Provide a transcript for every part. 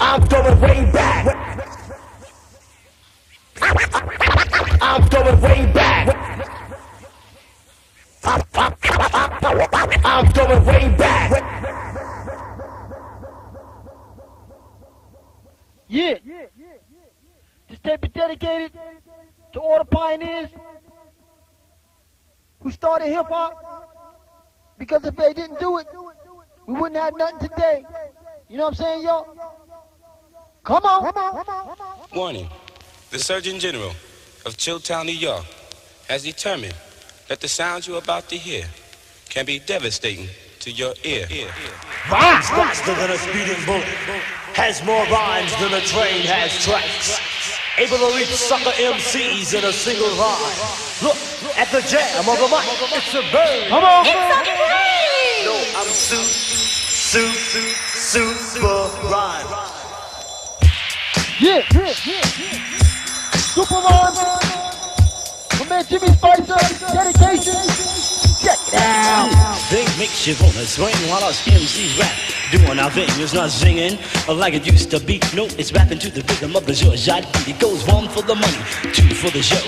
I'm going way back. I'm going way back. I'm going way back. Yeah. This tape is dedicated to all the pioneers who started hip hop. Because if they didn't do it, we wouldn't have nothing today. You know what I'm saying, y'all? Come on. Warning. The Surgeon General of Chilltown, New York has determined that the sounds you're about to hear can be devastating to your ear. Rhymes faster than a speeding bullet. Has more rhymes than a train has tracks. Able to reach sucker MCs in a single rhyme. Look at the jam of the mic. It's a bird. Come on. No, I'm su, su, super rhyme. Yeah. Super Rhymes. My man Jimmy Spicer. Dedication. Check it out. Thing makes you wanna swing while us MCs rap. Doing our thing, it's not singing like it used to be. No, it's rapping to the rhythm of the Georgia beat. It goes one for the money, two for the show.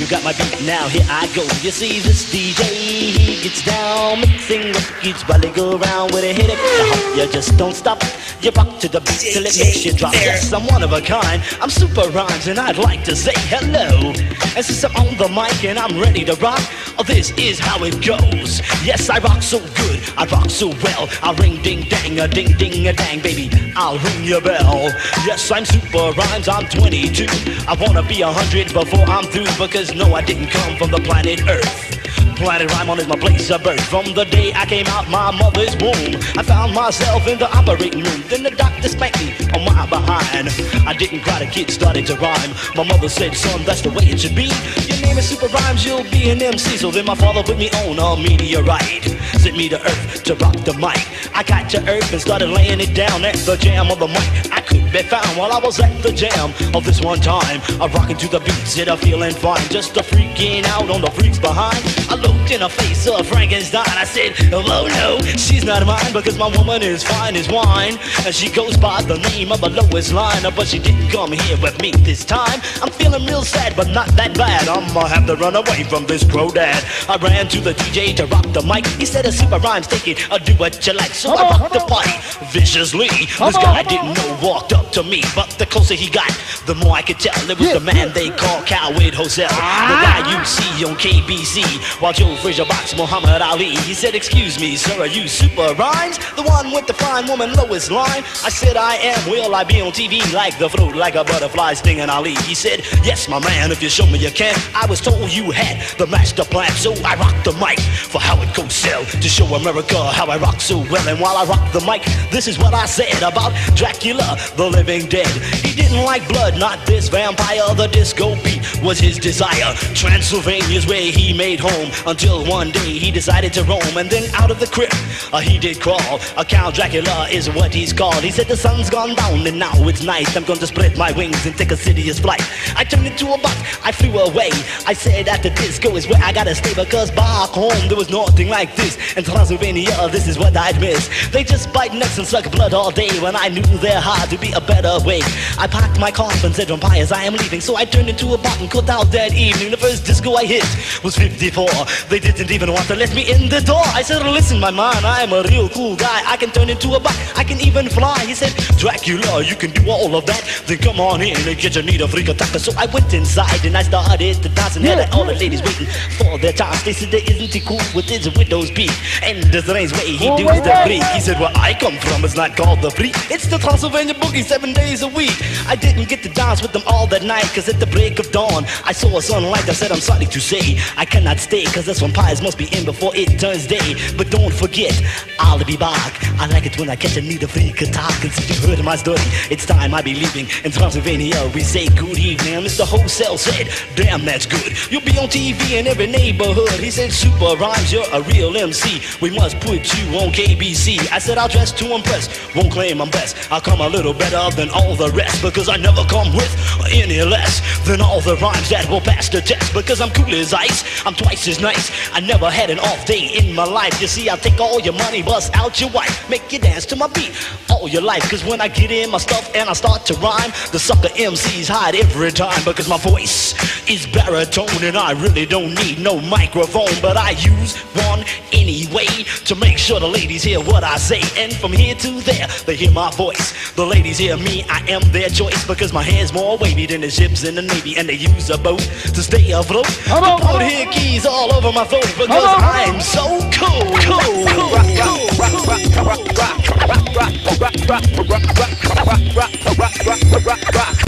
You got my beat, now here I go. You see this DJ, he gets down, mixing records while they go around with a hit it. Hope you just don't stop. You rock to the beat till it makes you drop. Yes, I'm one of a kind. I'm super rhymes and I'd like to say hello. And since I'm on the mic and I'm ready to rock, oh, this is how it goes. Yes, I rock so good, I rock so well. I ring ding dang, a ding ding a dang, baby. I'll ring your bell. Yes, I'm super rhymes, I'm 22. I wanna be a hundred before I'm through because no, I didn't come from the planet Earth. Planet Rhymon is my place of birth. From the day I came out my mother's womb, I found myself in the operating room. Then the doctor spanked me on my behind. I didn't cry, the kid started to rhyme. My mother said, son, that's the way it should be. Your name is Super Rhymes, you'll be an MC. So then my father put me on a meteorite. Sent me to Earth to rock the mic. I got to Earth and started laying it down at the jam of the mic. I could be found while I was at the jam of this one time. I'm rocking to the and I'm feeling fine. Just a freaking out on the freaks behind. I in the face of Frankenstein. I said, oh no, she's not mine because my woman is fine as wine. And she goes by the name of the Lois Lane. But she didn't come here with me this time. I'm feeling real sad, but not that bad. I'ma have to run away from this pro dad. I ran to the DJ to rock the mic. He said, a super rhymes, take it, or do what you like. So I rocked the party viciously. This guy I didn't know, walked up to me. But the closer he got, the more I could tell it was the man they call Howard Cosell. The guy you see on ABC. While Joe Frazier boxed Muhammad Ali. He said, excuse me, sir, are you super rhymes? The one with the fine woman Lois Lane? I said, I am. Will I be on TV like the fruit, like a butterfly stinging Ali? He said, yes, my man, if you show me you can. I was told you had the master plan, so I rocked the mic for Howard Cosell to show America how I rock so well. And while I rock the mic, this is what I said about Dracula, the living dead. He didn't like blood, not this vampire. The disco beat was his desire. Transylvania's where he made home until one day he decided to roam. And then out of the crypt, uh, he did crawl. A Count Dracula is what he's called. He said the sun's gone down and now it's night. I'm going to spread my wings and take a serious flight. I turned into a bus, I flew away. I said that the disco is where I gotta stay because back home there was nothing like this. In Transylvania, this is what I'd miss. They just bite necks and suck blood all day when I knew there had to be a better way. I packed my coffin, said vampires, I am leaving. So I turned into a bot and cut out that evening. The first disco I hit was 54. They didn't even want to let me in the door. I said, listen, my man, I am a real cool guy. I can turn into a bot, I can even fly. He said, Dracula, you can do all of that. Then come on in and get your need a freak attacker. So I went inside and I started to dance and had all the ladies waiting for their chance. They said, there isn't he cool with his windows beat? And the strange way he Oh, does the freak. He said, where I come from is not called the freak. It's the Transylvania boogie seven days a week. I didn't get to dance with them all that night, cause at the break of dawn, I saw a sunlight. I said, I'm sorry to say, I cannot stay, cause this vampires must be in before it turns day. But don't forget, I'll be back. I like it when I catch a need a freak attack. And since you've heard my story, it's time I be leaving in Transylvania. Here, we say good evening. Mr. Cosell said, damn, that's good. You'll be on TV in every neighborhood. He said, super rhymes, you're a real MC. We must put you on ABC. I said, I'll dress to impress. Won't claim I'm best. I'll come a little better than all the rest because I never come with any less than all the rhymes that will pass the test because I'm cool as ice. I'm twice as nice. I never had an off day in my life. You see, I take all your money, bust out your wife, make you dance to my beat all your life. Cause when I get in my stuff and I start to rhyme, the sucker MCs hide every time because my voice is baritone and I really don't need no microphone. But I use one anyway to make sure the ladies hear what I say. And from here to there, they hear my voice. The ladies hear me, I am their choice because my hair's more wavy than the ships in the Navy. And they use a boat to stay afloat. Come on, to put come on. here keys all over my throat because. I'm so cool. cool, cool,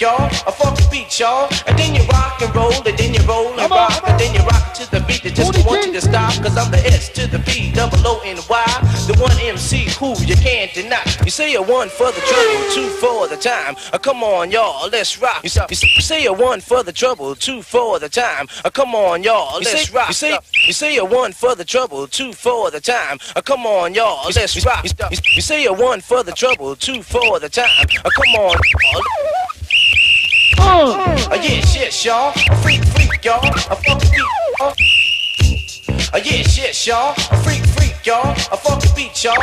y'all. A funky beat, y'all. And then you rock and roll, and then you roll and rock, on. and then you rock to the beat that just don't want you to stop. Cause I'm the S to the B, double O and Y. The one MC who you can't deny. You say a one for the trouble, two for the time. Uh, come on, y'all, let's rock. You say, you say- a one for the trouble, two for the time. Uh, come on, y'all, let's rock. You say, you say a one for the trouble, two for the time. Uh, come on, y'all, let's rock. You, say a one for the trouble, two for the time. Uh, come on, y'all. Uh, Uh, yes, yes, y'all. Freak, freak, y'all. A funky beat, y'all. Uh, yes, yes, y'all. Freak, freak, y'all. A funky beat, y'all.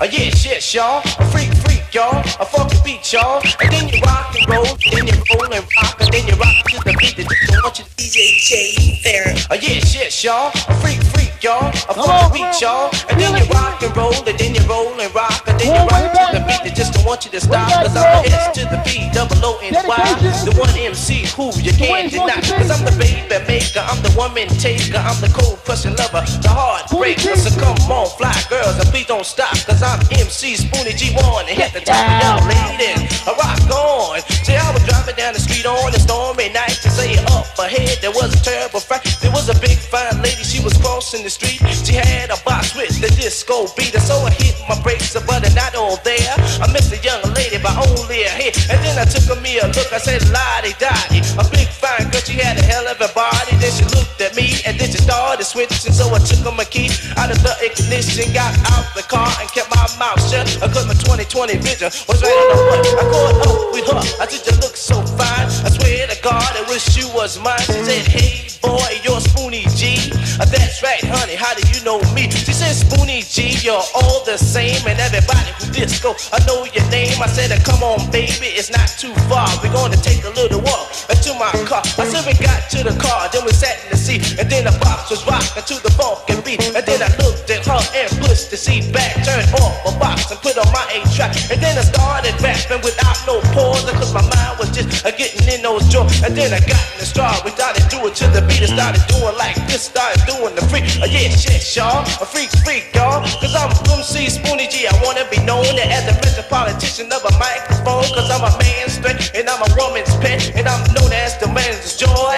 Uh, yes, yes, y'all. Freak, freak, y'all. A funky beat, y'all. And then you rock and roll, then you roll and rock, and then you rock to the beat that just don't want you to DJ Jay Faire. uh, yes, yes, y'all. A freak, freak, y'all. A funky beat, y'all. And then you rock and roll, and then you roll and rock, and then you rock to the beat that just don't want you to stop. Cause I'm the. S to the B, double O and Y. The one MC who you can't deny. Cause I'm the baby maker, I'm the woman taker, I'm the cold crushing lover, the heartbreaker. So come on, fly girls, and please don't stop. Cause I'm MC Spoonie G1 and hit the I rock on. See, I was driving down the street on a stormy night to say up ahead there was a terrible fight. There was a big fine lady, she was crossing the street. She had a box with the disco beat, so I hit my brakes, but not all there. I missed a young lady by only a hit, and then I took a me a look. I said, Lottie Dottie, a big fine girl, she had a hell of a body. Then she looked at me, and then she started switching, so I took my key out of the ignition, got out the car, and kept my mouth shut. I cause my 2020 vision was right on the one. I caught up with her. I said, you look so fine. I swear to God, I wish you was mine. She said, hey boy, you're Spoonie G. Uh, that's right, honey, how do you know me? She said, Spoonie G, you're all the same. And everybody who disco, I know your name. I said, uh, come on, baby, it's not too far. We're gonna take a little walk into my car. I said, we got to the car, then we sat in the seat. And then the box was rocking to the funk and beat. And then I looked at her and pushed the seat back, turned off my box and put on my eight track. And then I started rapping without no pause, cause my mind was just uh, getting in those joints. And then I got in the straw, we started doing to the beat, and started doing like this, started doing the freak. Uh, yeah, shit, y'all, a freak, freak, y'all. Cause I'm MC Spoonie G, I wanna be known as the metropolitan of a microphone. Cause I'm a man's strength, and I'm a woman's pet, and I'm known as the man's joy.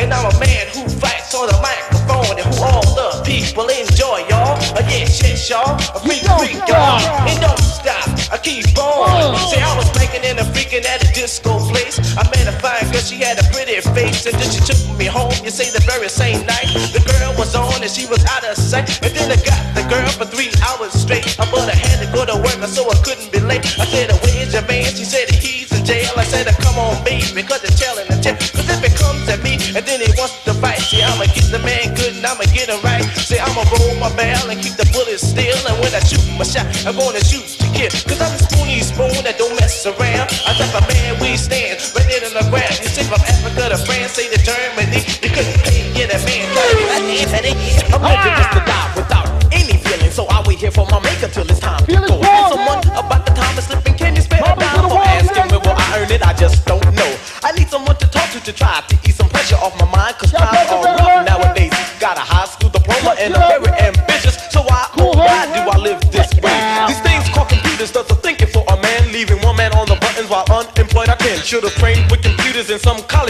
And I'm a man who fights on the microphone, and who all the people enjoy, y'all. Uh, yeah, shit, y'all, a freak, freak, y'all. And don't stop, I keep on. Oh. Say I was making and a freaking at a disco place. I met a fine girl, she had a pretty face, and then she took me home. You say the very same night, the girl was on and she was out of sight. Should have trained with computers in some college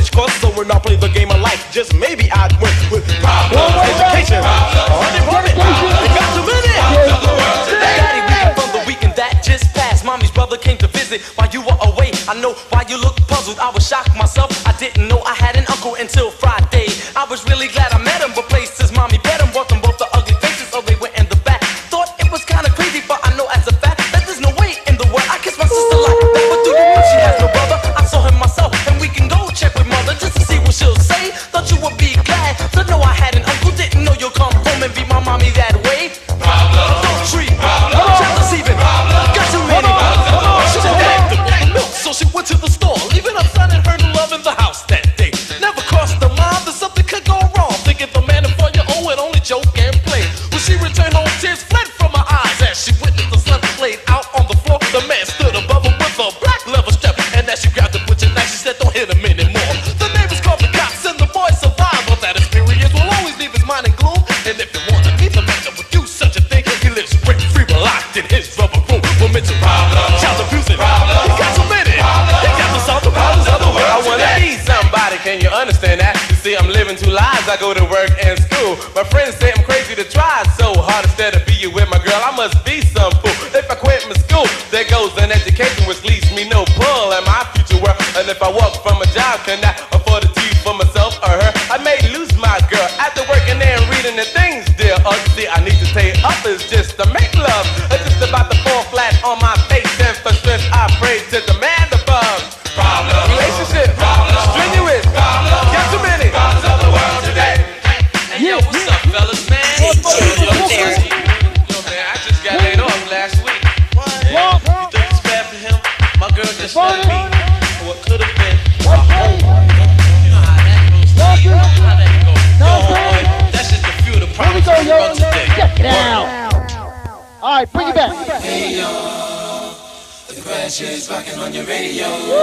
Radio.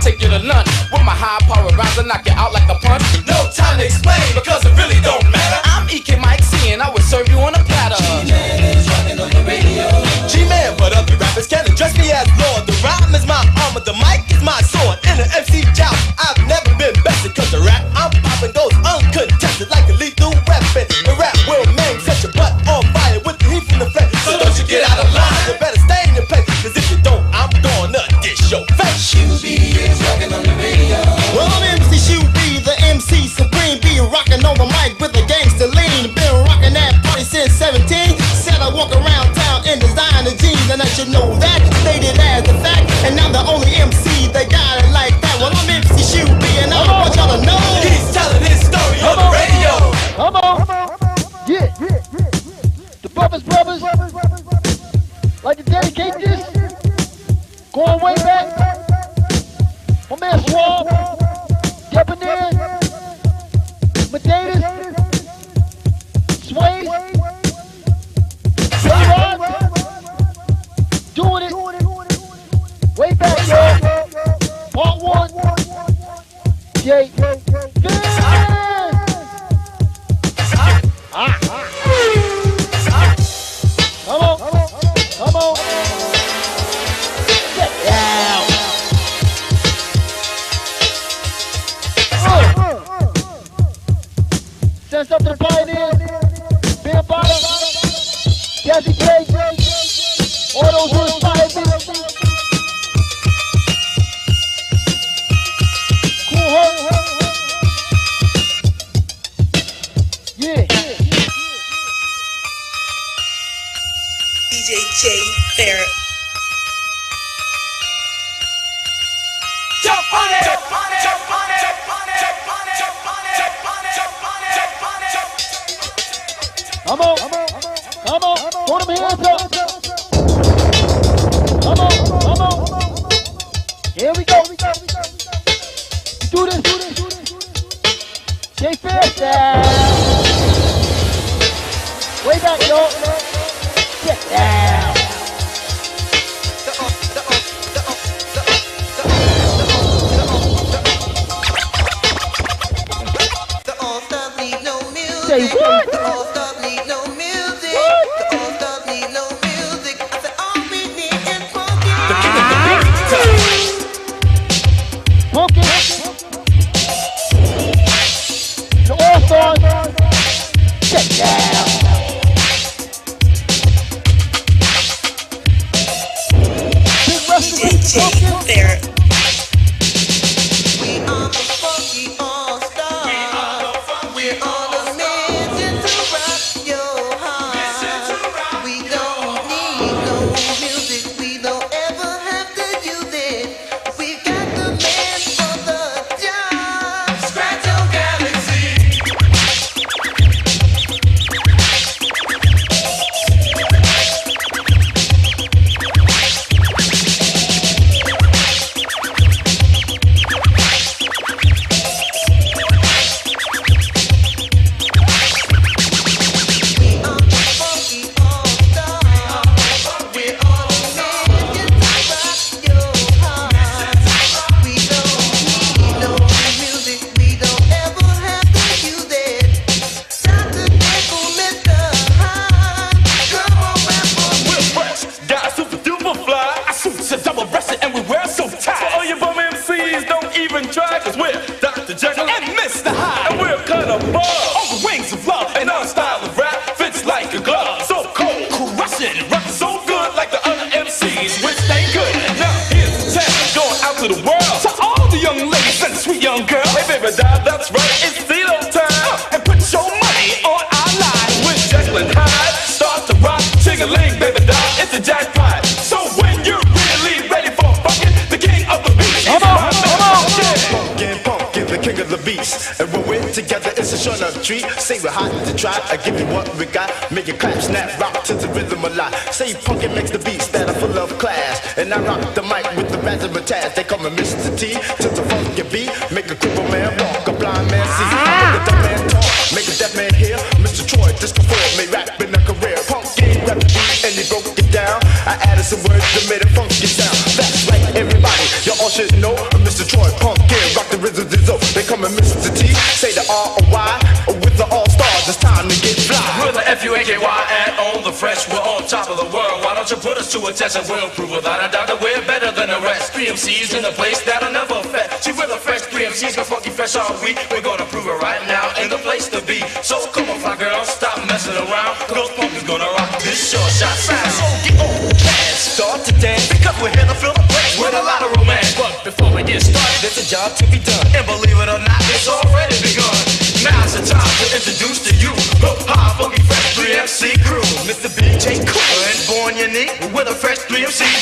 take you to lunch. With my high power rounds, I knock you out like a punch. No time to explain because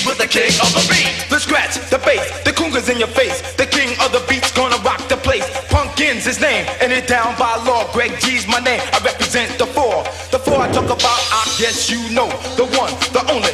with the king of the beat. The scratch, the bass, the cougars in your face. The king of the beat's gonna rock the place. Punkin's his name, and it down by law. Greg G's my name. I represent the four. The four I talk about, I guess you know. The one, the only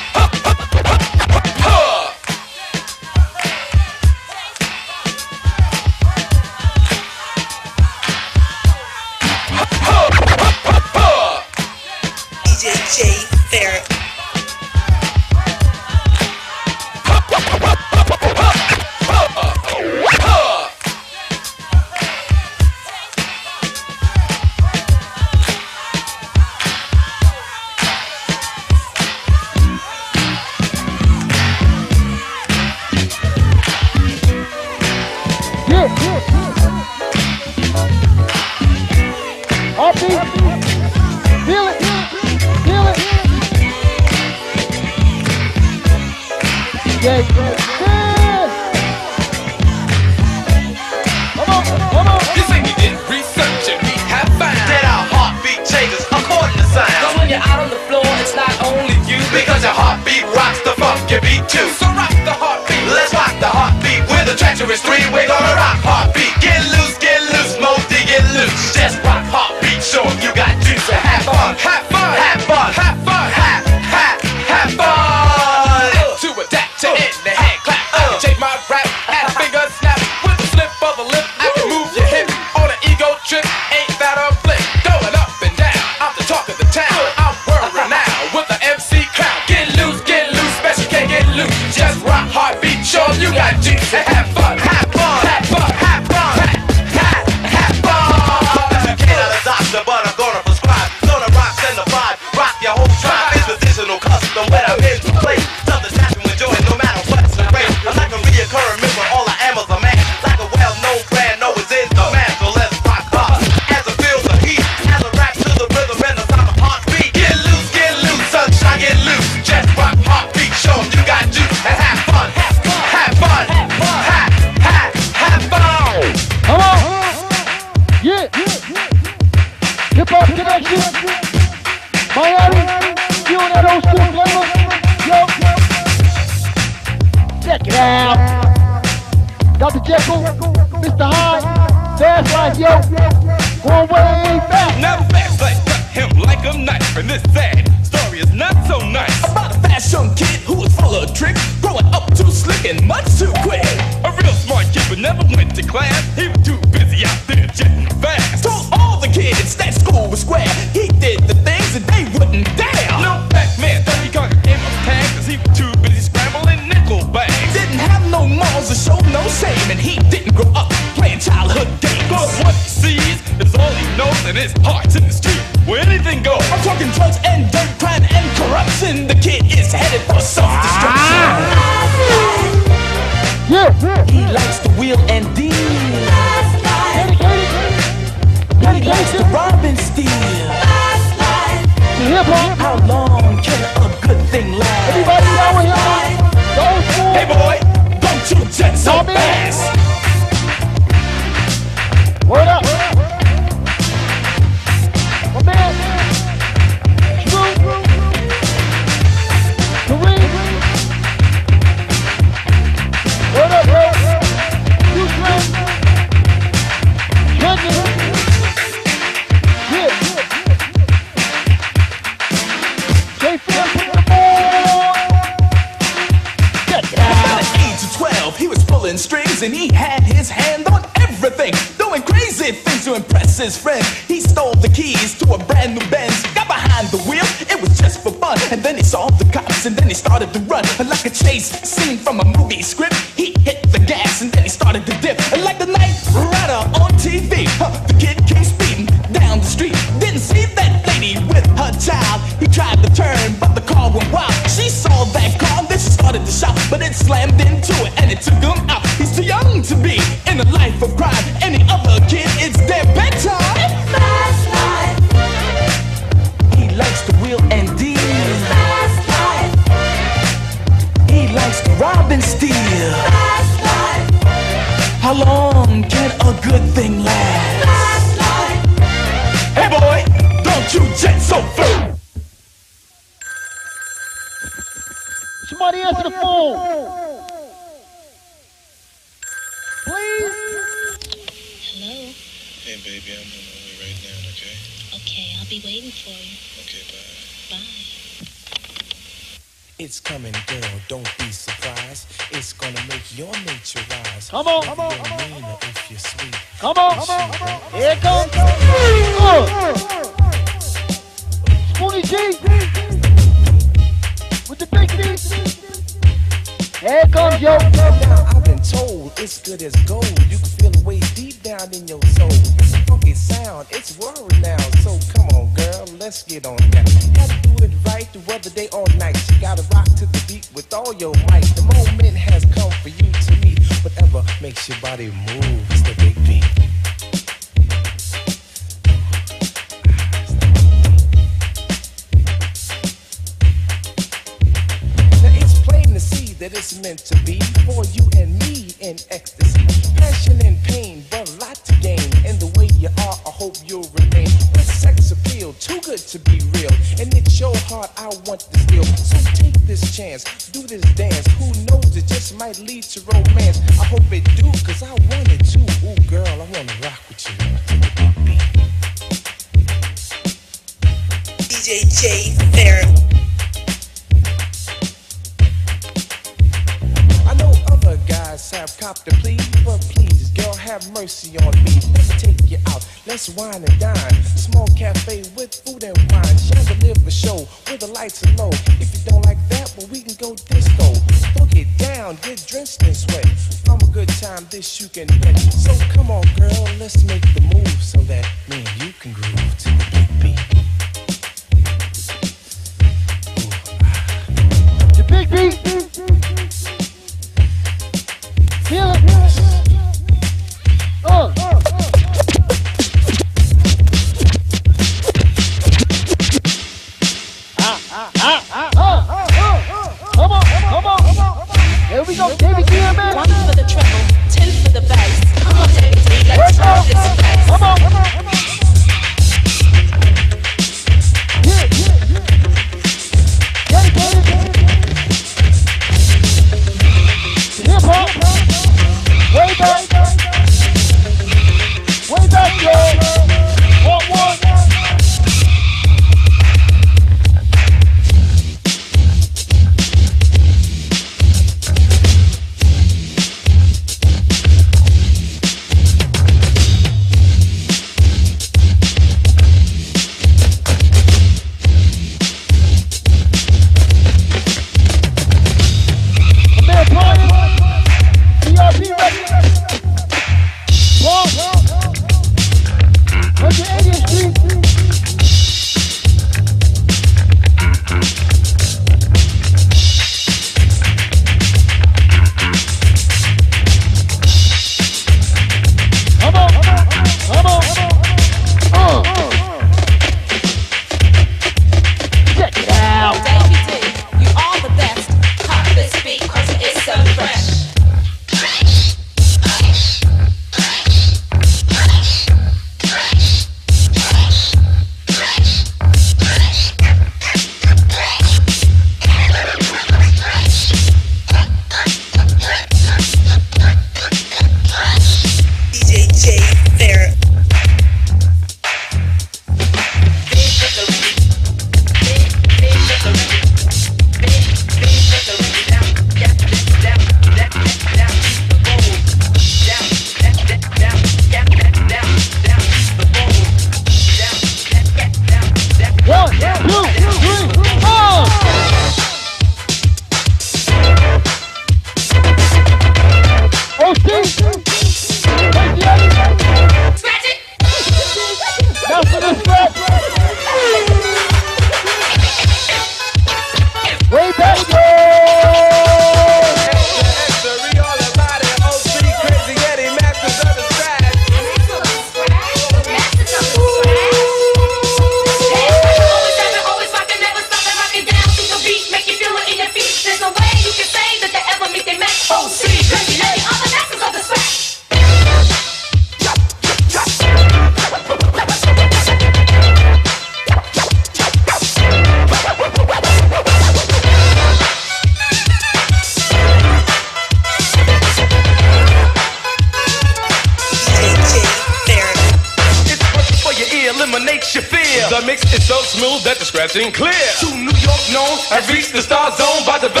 known reached the star zone by developing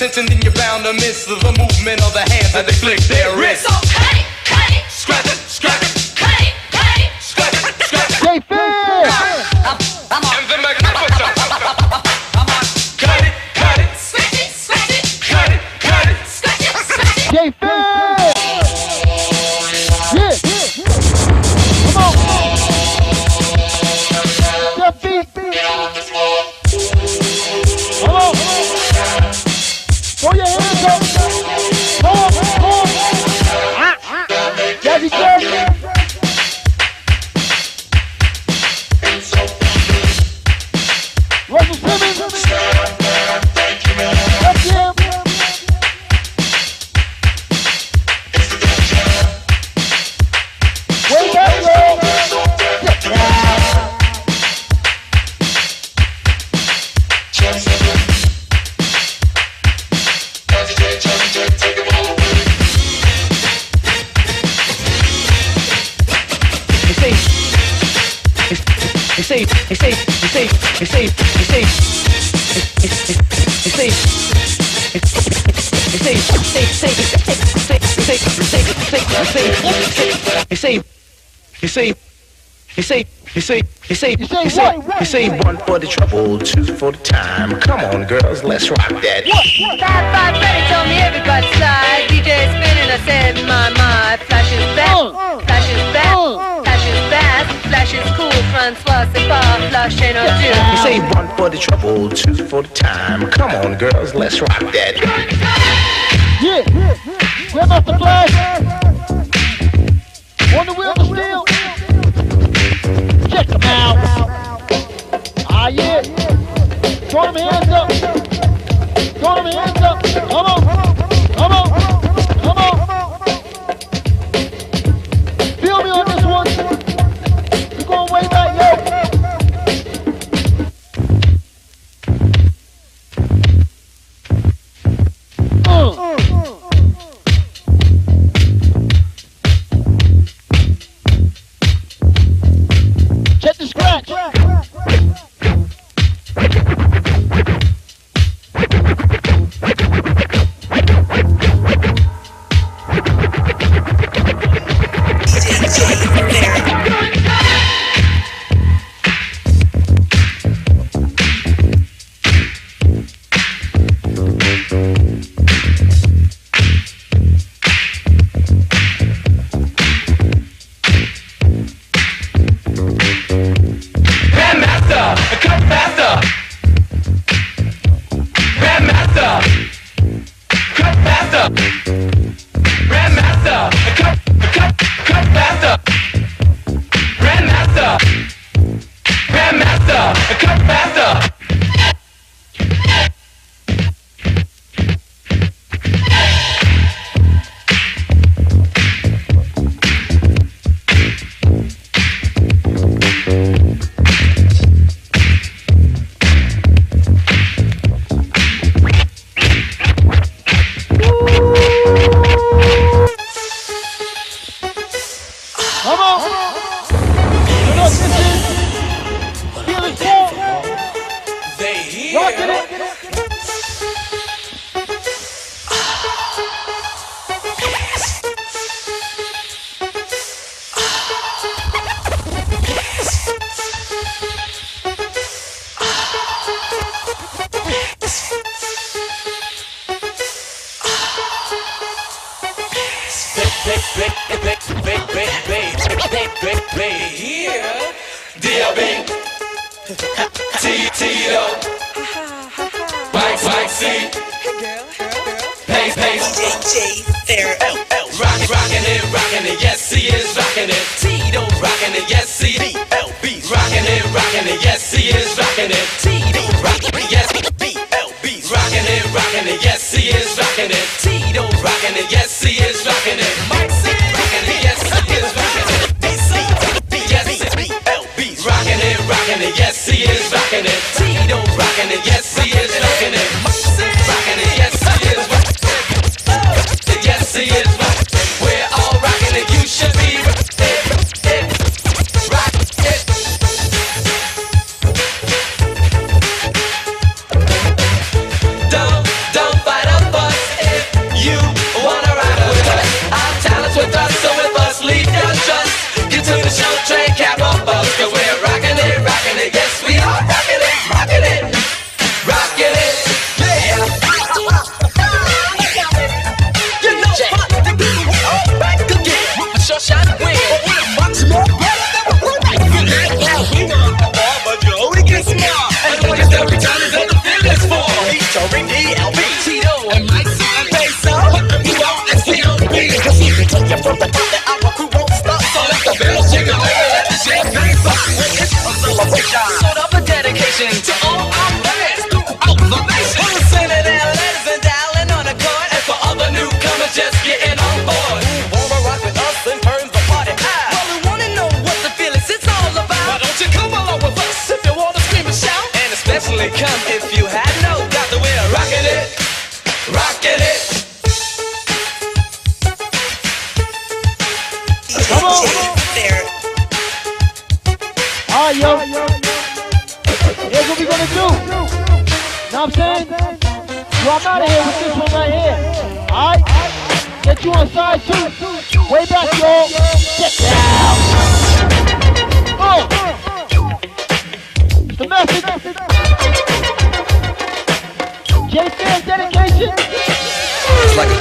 then you're bound to miss the movement of the hands as they flick their wrists. Say, You one for the trouble, two for the time. Come on, girls, let's rock that. Fab Five Freddy told me everybody slide. DJ spinning, I said my my. Flash is back, flash is back, flash is fast, flash is cool. Francois c'est pas flash ain't no You say one for the trouble, two for the time. Come on, girls, let's rock that. Yeah. Grandmaster Flash. On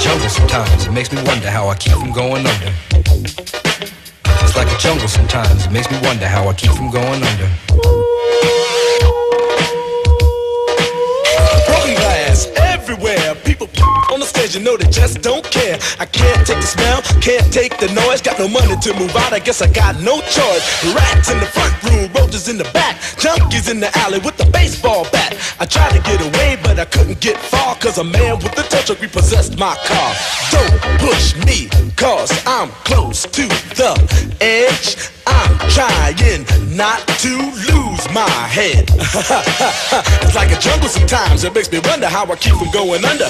jungle sometimes. It makes me wonder how I keep from going under. It's like a jungle sometimes. It makes me wonder how I keep from going under. Broken glass everywhere. People on the stage, you know they just don't care. I can't take the smell, can't take the noise. Got no money to move out, I guess I got no choice. Rats in the front room, roaches in the back, junkies in the alley with the baseball bat. I tried to get away, but I couldn't get far. Cause a man with a tow repossessed my car. Don't push me, cause I'm close to the edge. I'm trying not to lose my head. it's like a jungle sometimes. It makes me wonder how I keep from going under.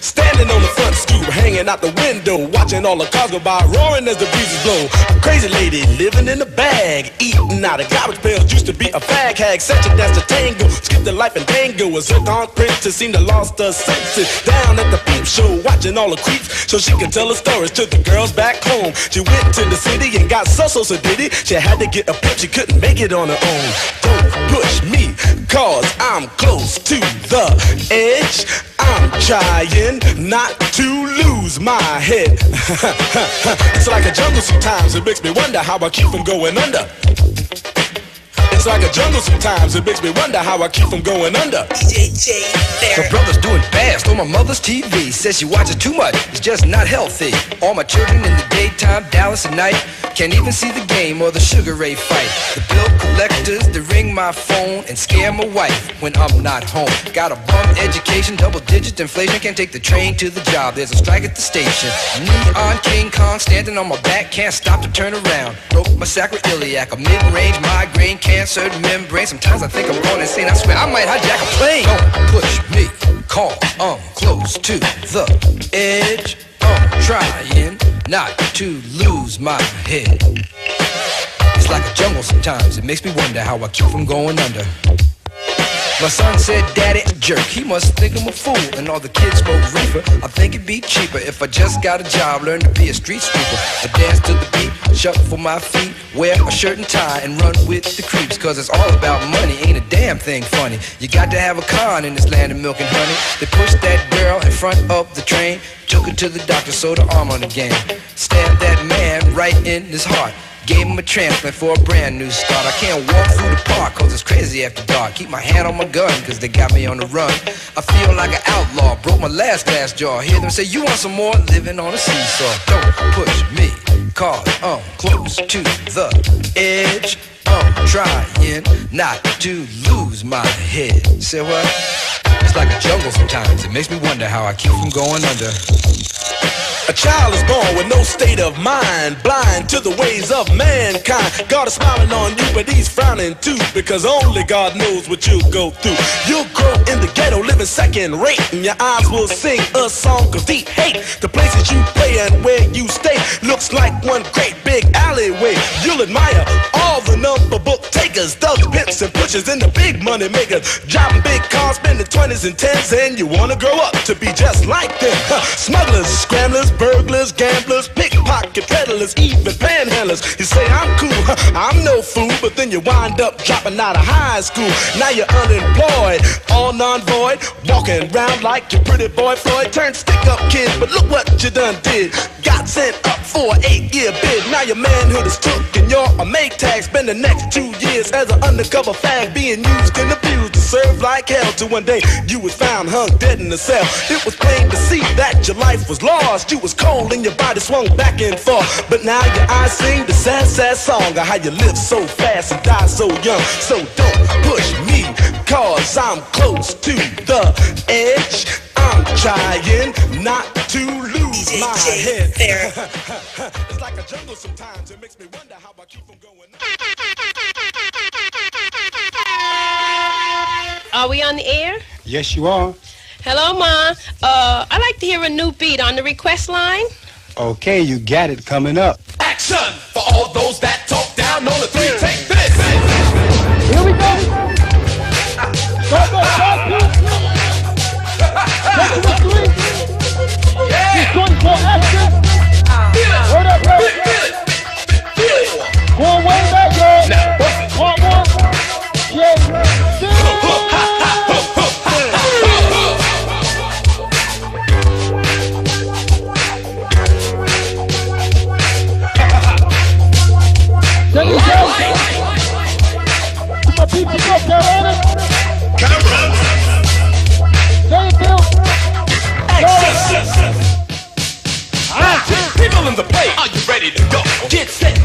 Standing on the front stoop, hanging out the window, watching all the cars go by, roaring as the breezes blow. A crazy lady living in a bag, eating out of garbage pails. Used to be a fag hag, such a dance to tango. Skipped the life and tango. Was a zircon princess seemed to lost her senses. Down at the peep show, watching all the creeps, so she could tell her stories to the girls back home. She went to the city and got so so so did it. She had to get a pimp, she couldn't make it on her own. Don't push me, cause I'm close to the edge. I'm trying not to lose my head. it's like a jungle sometimes, it makes me wonder how I keep from going under. It's like a jungle sometimes, it makes me wonder how I keep from going under. DJ My brother's doing fast on my mother's TV. Says she watches too much, it's just not healthy. All my children in the daytime, Dallas at night. Can't even see the game or the Sugar Ray fight. The bill collectors, they ring my phone and scare my wife when I'm not home. Got a bum education, double digit inflation. Can't take the train to the job, there's a strike at the station. Neon King Kong standing on my back, can't stop to turn around. Broke my sacroiliac, a mid-range migraine, cancer membrane. Sometimes I think I'm going insane, I swear I might hijack a plane. Don't push me, call, I'm um, close to the edge. I'm trying not to lose my head. It's like a jungle sometimes, it makes me wonder how I keep from going under. My son said, Daddy, a jerk. He must think I'm a fool. And all the kids smoke reefer. I think it'd be cheaper if I just got a job, learn to be a street sweeper. I dance to the beat, shuffle my feet, wear a shirt and tie, and run with the creeps. Cause it's all about money, ain't a damn thing funny. You got to have a con in this land of milk and honey. They pushed that girl in front of the train, took her to the doctor, sewed her arm on the game. Stabbed that man right in his heart. Gave him a transplant for a brand new start. I can't walk through the park cause it's crazy after dark. Keep my hand on my gun cause they got me on the run. I feel like an outlaw, broke my last glass jaw. Hear them say, You want some more? Living on a seesaw. Don't push me, cause I'm close to the edge. I'm trying not to lose my head. Say what? It's like a jungle sometimes. It makes me wonder how I keep from going under. A child is born with no state of mind, blind to the ways of mankind. God is smiling on you, but he's frowning too, because only God knows what you'll go through. You'll grow in the ghetto, living second rate, and your eyes will sing a song of deep hate. The places you play and where you stay looks like one great big alleyway. You'll admire all the number book takers, thugs, pimps, and pushers, and the big money makers. Driving big cars, spending 20s and 10s, and you wanna grow up to be just like them. Smugglers, scramblers, burglars, gamblers, pickpocket peddlers, even panhandlers. You say I'm cool, I'm no fool, but then you wind up dropping out of high school. Now you're unemployed, all non-void, walking around like your pretty boy Floyd. Turned stick-up kid, but look what you done did. Got sent up for an eight-year bid. Now your manhood is took and you're a make tag. Spend the next two years as an undercover fag, being used and abused to serve like hell. Till one day you was found hung dead in a cell. It was plain to see that your life was lost. You was cold and your body swung back and forth. But now your eyes sing the sad, sad song of how you live so fast and die so young. So don't push me, cause I'm close to the edge. I'm trying not to lose my head. it's jungle sometimes. It makes me wonder how I keep from going. Are we on the air? Yes, you are. Hello, Ma. Uh, I'd like to hear a new beat on the request line. Okay, you got it coming up. Action for all those that talk down on the three. Take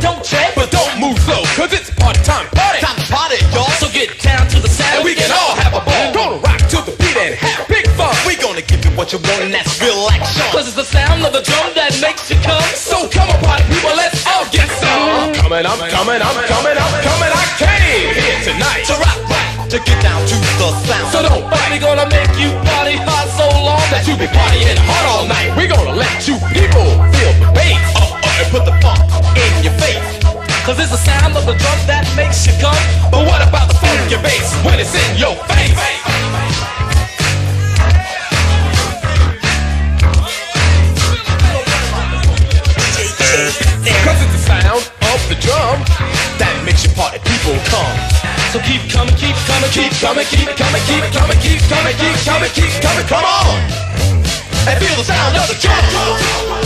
don't check, but don't move slow, cause it's party time, party time, to party, y'all. So get down to the sound, and we can all have a ball. Gonna rock to the beat and have big fun. We gonna give you what you want, and that's real action. Cause it's the sound of the drum that makes you come. So come on, party people, let's all get some. I'm coming, I'm coming, I'm coming, I'm coming. I came here tonight to rock, rock, to get down to the sound. So don't nobody gonna make you party hard so long that you be partying hard all night. We gonna let you people Cause it's the sound of the drum that makes you come. But what about the funky bass when it's in your face? Cause it's the sound of the drum that makes your party people come. So keep coming, keep coming, keep coming, keep coming, keep coming, keep coming, keep coming, keep coming, come on! And feel the sound of the drum.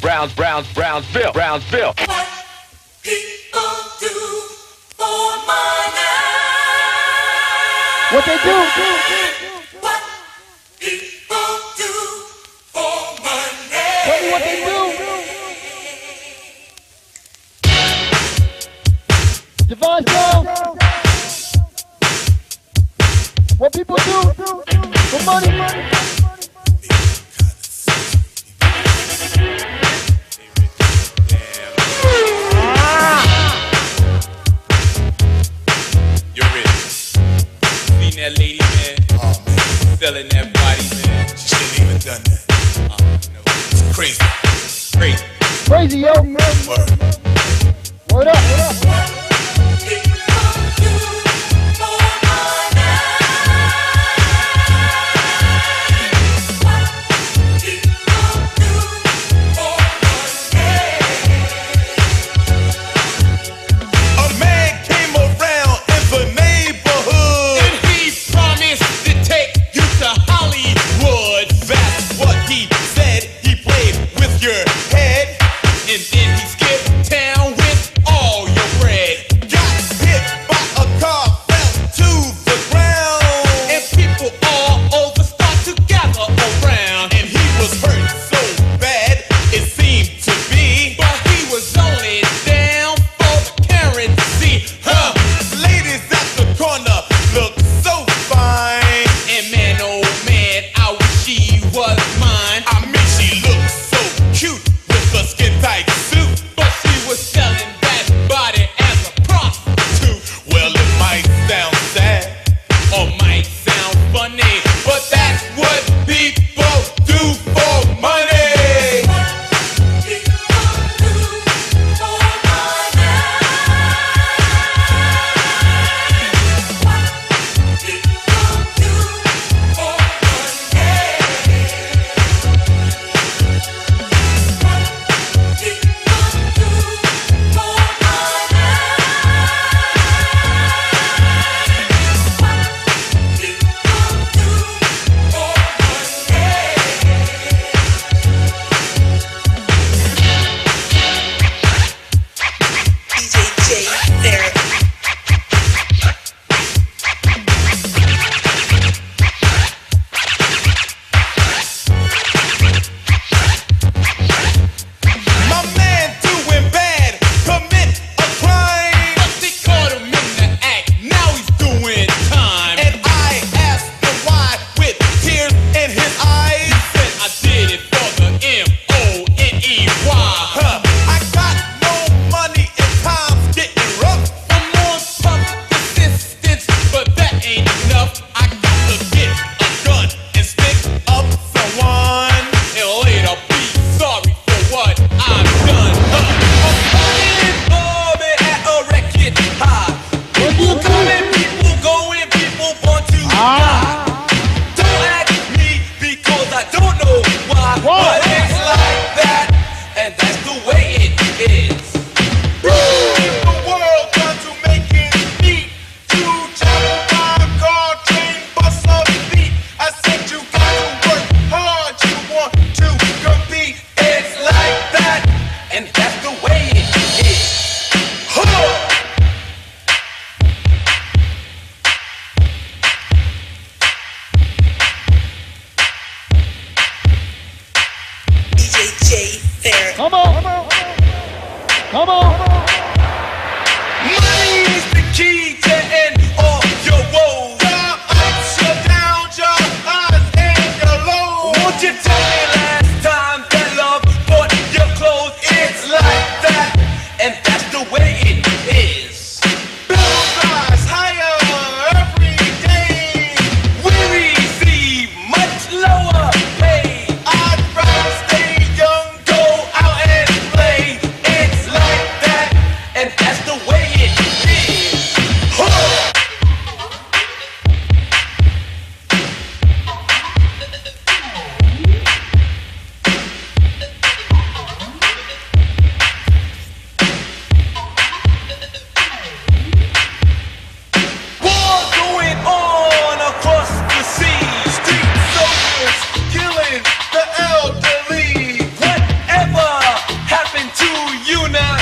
brown, brown, brown, brownsville, brownsville. What people do for money. What they do. do, do, do what people do for money. Tell what they do. Devon Jones. What people do for money. money. Thank you. That lady, man. Uh, oh, man. That body, man. Should've even done that. Uh, no. Crazy. Crazy. Crazy, yo. Word. Word up, word up. you now.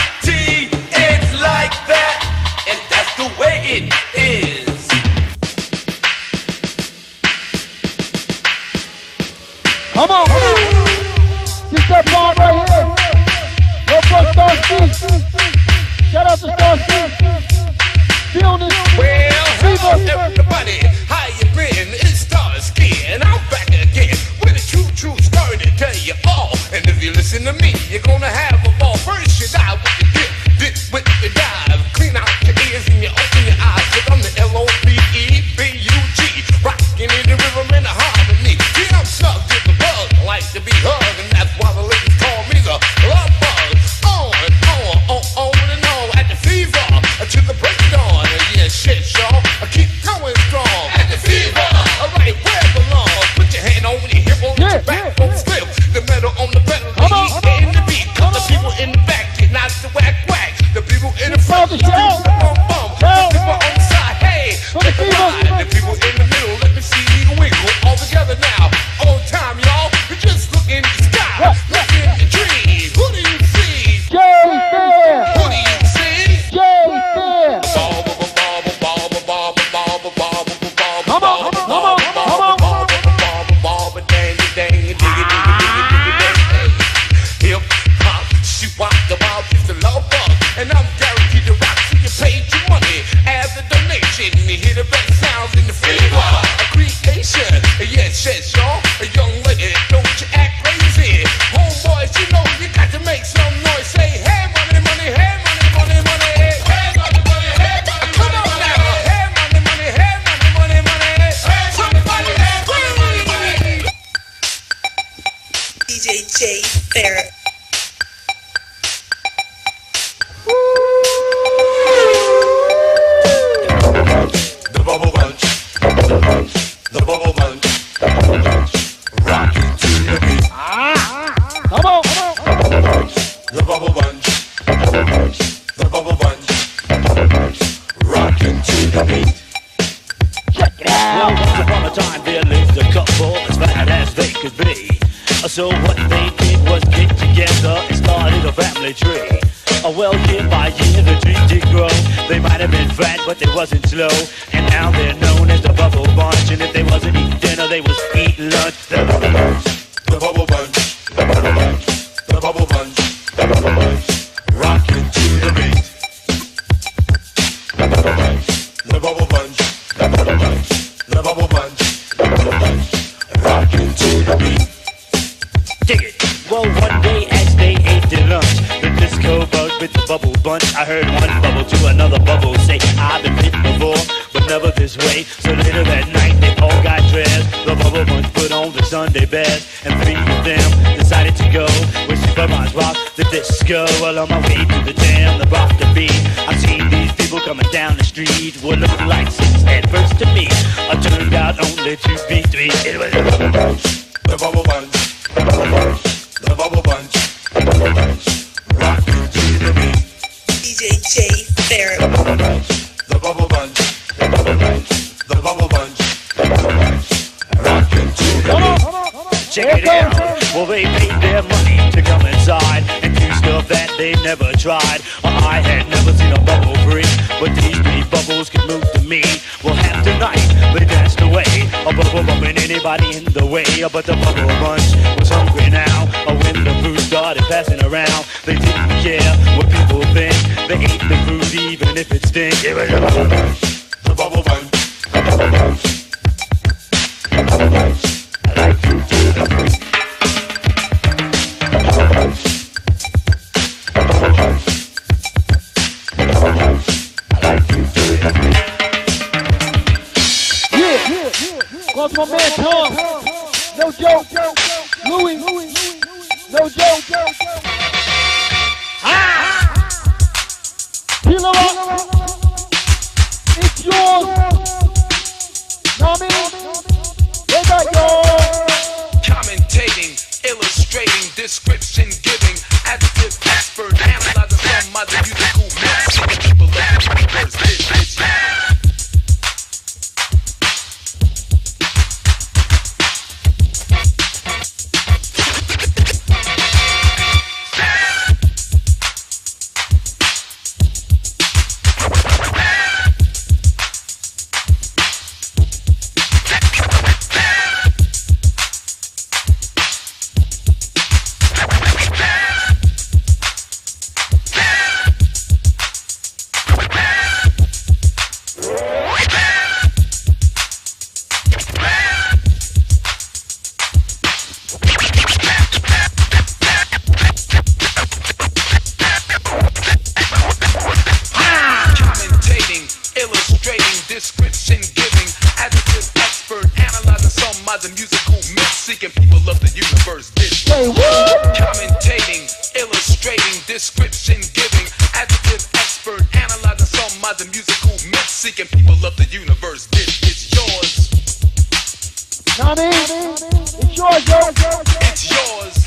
heard one bubble to another bubble say, I've been bitten before, but never this way. So later that night, they all got dressed. The bubble ones put on their Sunday best, and three of them decided to go with Superman's rock, the disco. Well, on my way to the jam, the rock the beat. I've seen these people coming down the street, what looked like six at first to me. I turned out only to be three. It was. tried. Well, I had never seen a bubble breathe, but these three bubbles could move to me. We'll have tonight, night it danced away, a bubble bumping anybody in the way. But the bubble bunch was hungry now. When the food started passing around, they didn't care what people think. They ate the food even if it stink. It was a bubble. description giving, adjective expert, analyzing some other musical myths, seeking people of the universe. This Wait, what? commentating, illustrating, description giving, adjective expert, analyzing some other musical myths, seeking people of the universe. This is yours. Not in. It's yours, yours, yours. It's yours.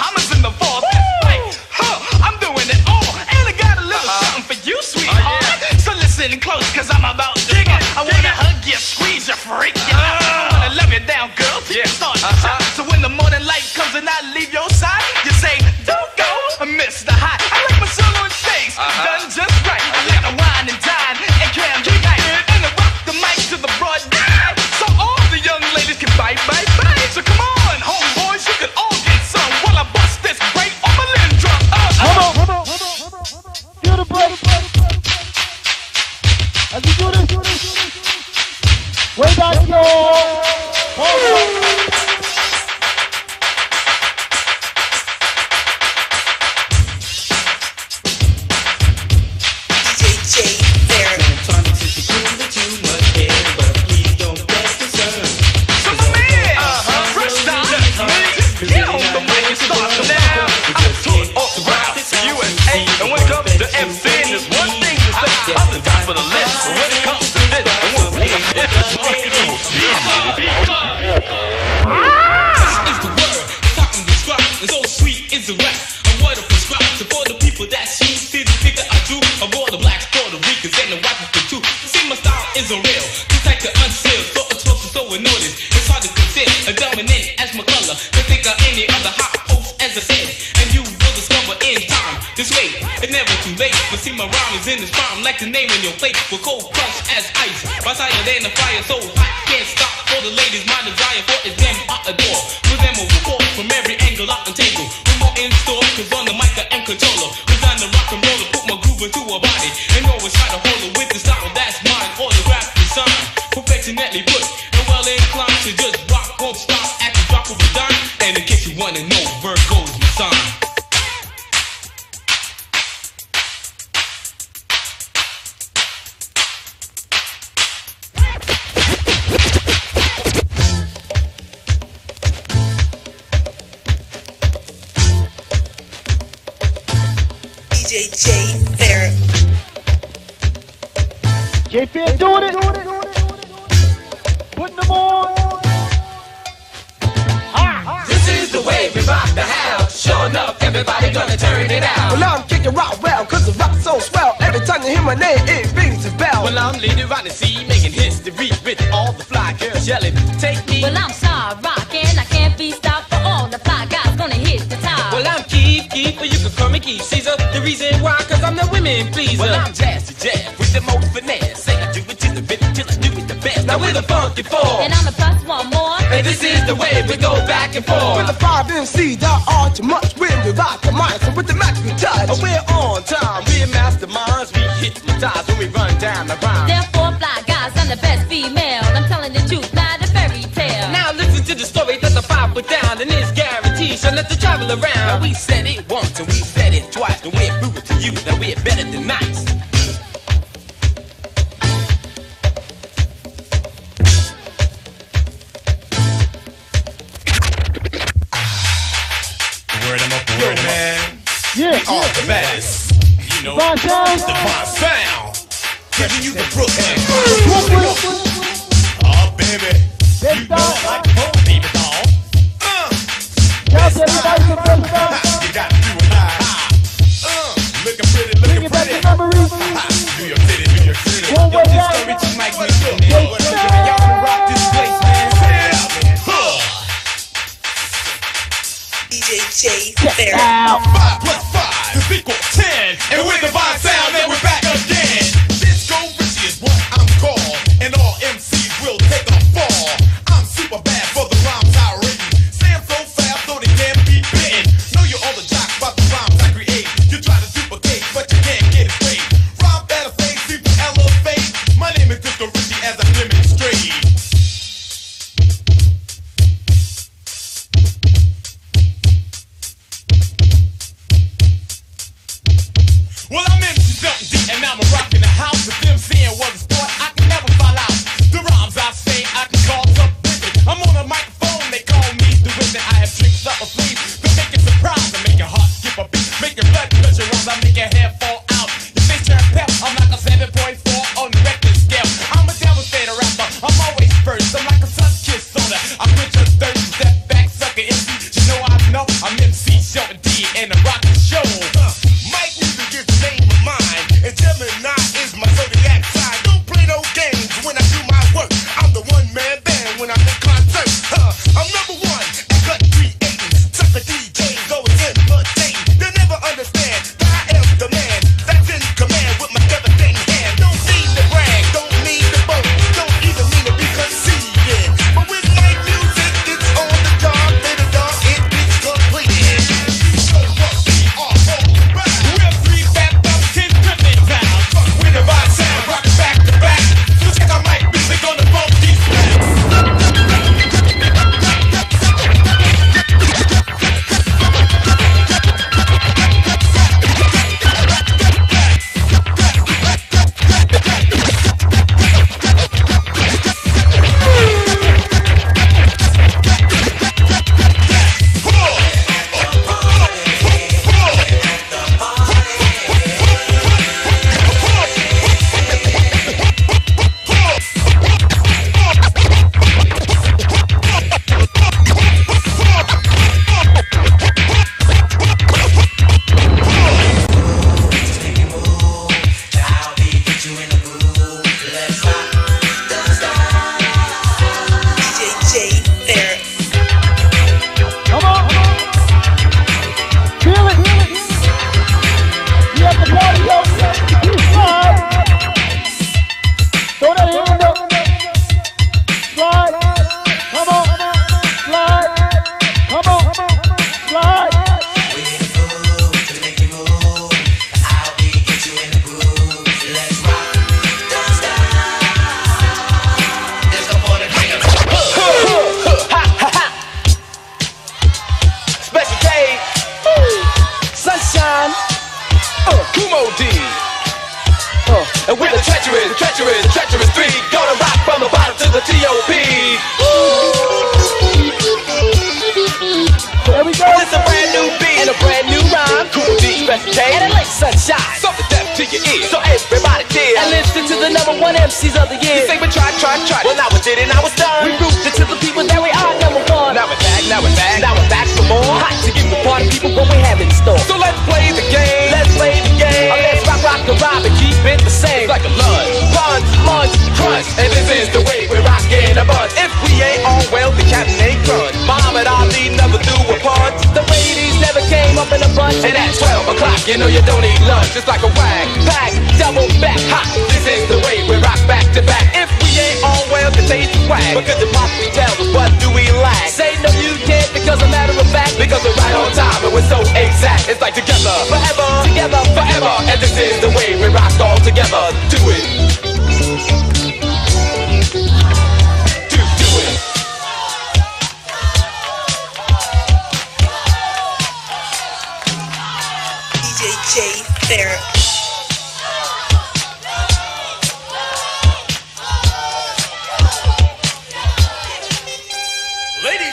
hammers in the vault. pleaser. The reason why, cause I'm the women pleaser. Well, I'm Jazzy Jazz with the most finesse. Say I do it to the rhythm till I do it the best. Now we're the funky four. And I'm the plus one more. And this is the way we go back and forth. With the five MC, that are too much. We rock the minds, and with the match we touch. And we're on time, we're masterminds. We hypnotize when we run down the rhyme. Therefore, fly guys, I'm the best female. I'm telling the truth, not a fairy tale. Now listen to the story that the five put down. And it's guaranteed, so let the travel around. Now we said it once and we yeah. The baddest. You know, The Von Sound. Giving you the Brooklyn. Brooklyn. Oh, baby. You know like home, baby doll. Uh. That's everybody from Brooklyn. You got to do it high. Uh. Looking pretty, looking Bring pretty. Back the memories. Do your pretty, do your pretty. One way down. Yo, just Mike McCook. Y'all can rock this place, man. DJ J. Out. Five plus equal 10. And with the vibe sound, then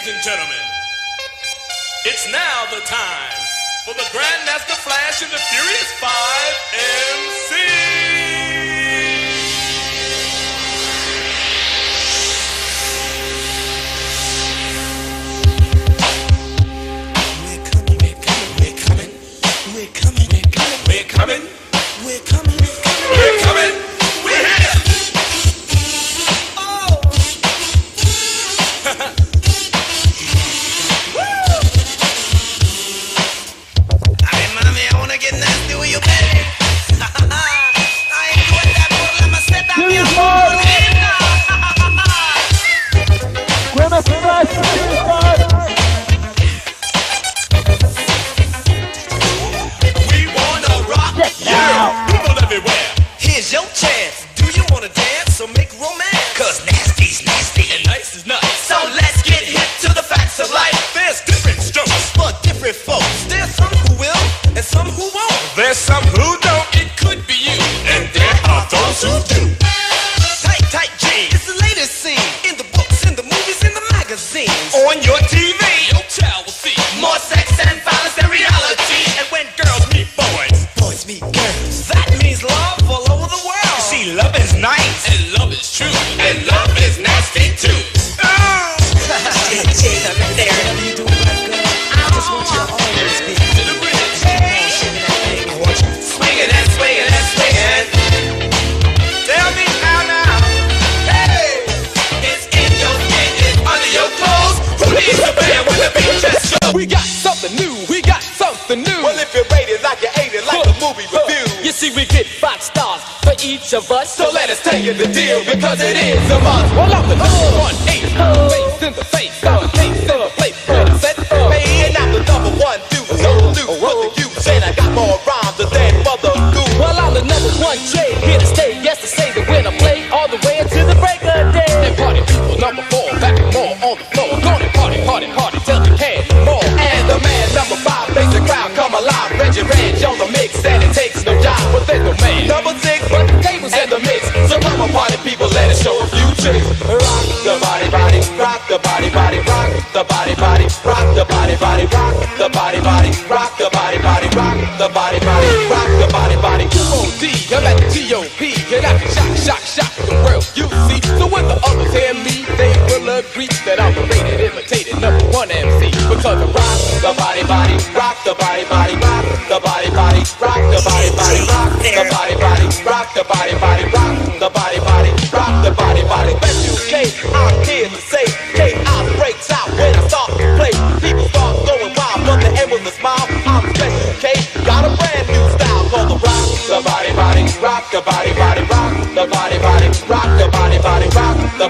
Ladies and gentlemen, it's now the time for the Grandmaster Flash and the Furious Five MCs. coming. thug creeps that operated, imitated number one MC. Because I rock the body, body.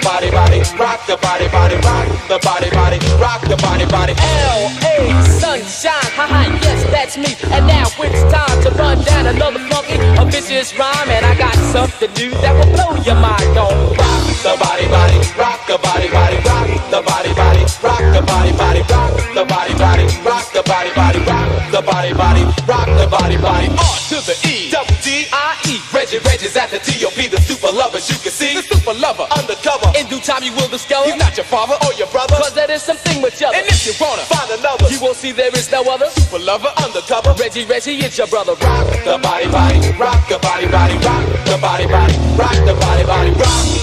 body, body, rock the body, body, rock the body, body, rock the body, body. L.A. sunshine, haha, yes, that's me. And now it's time to run down another funky, a vicious rhyme, and I got something new that will blow your mind. Don't rock the body, body, rock the body, body, rock the body, body, rock the body, body, rock the body, body, rock the body, body, rock the body, body, rock the body, body. R to the E, double D I E, Reggie, Reggie's at the T O. time you will discover He's not your father or your brother. Cause there is something with you And if you wanna find another You will see there is no other. Super lover undercover Reggie, Reggie, it's your brother. Rock the body, body Rock the body, body Rock the body, body Rock the body, body Rock.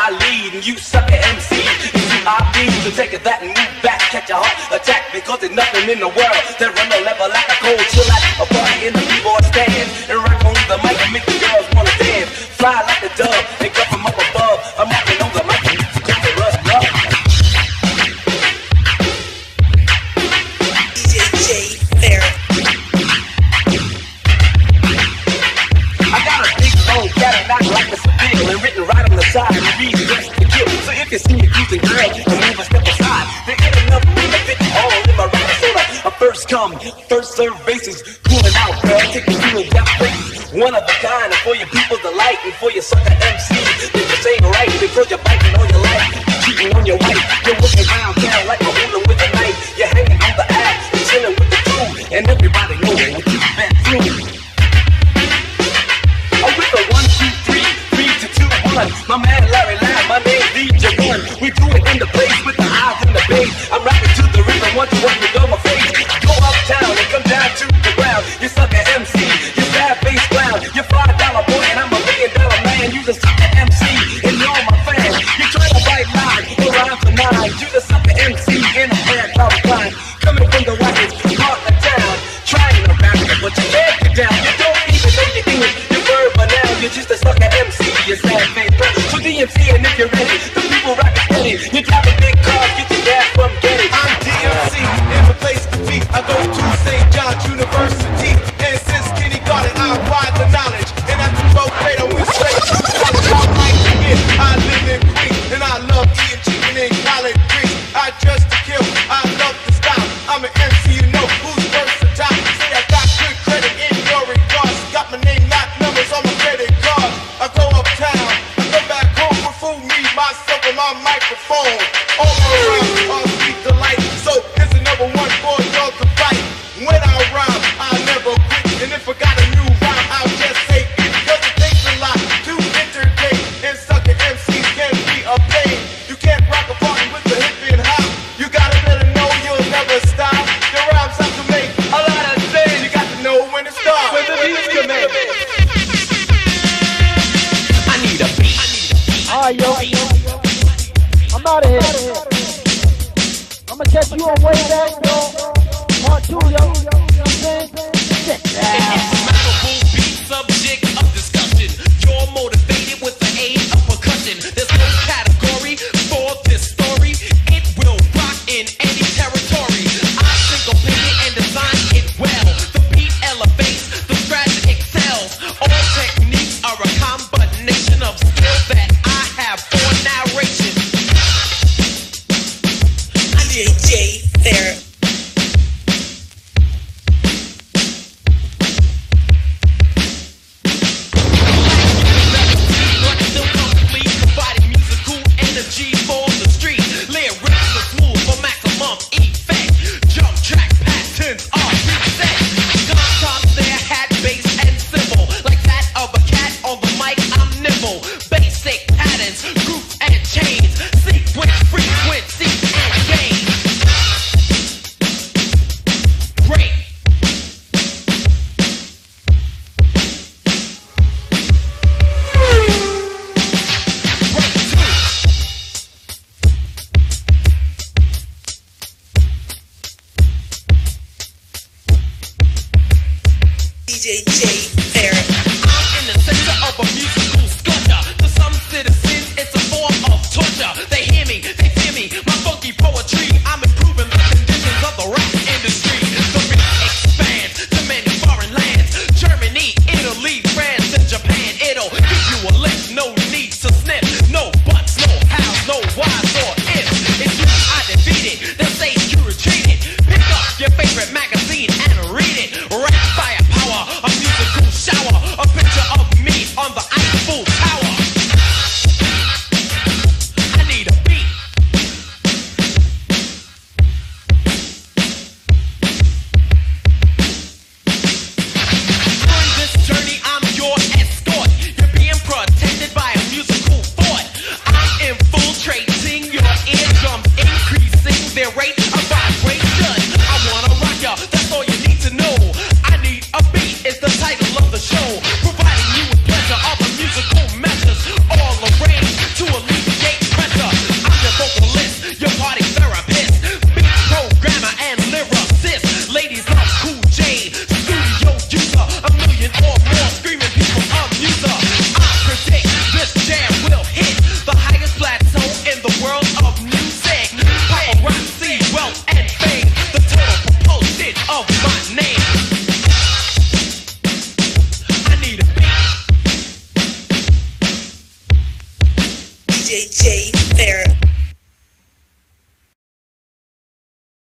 I lead and you sucker MC. You see, I bleed, take it that and move back. Catch a heart attack because there's nothing in the world that run the level like a cold chill at a party in the keyboard stand. And rock on the mic and make the girls wanna dance. Fly like a dove. come. First serve bases, pulling out, bro. Take the feeling, got face. One of a kind, and for your people delight, and for your sucker MC. they just ain't right because you're biting on your life, cheating on your wife. Yo,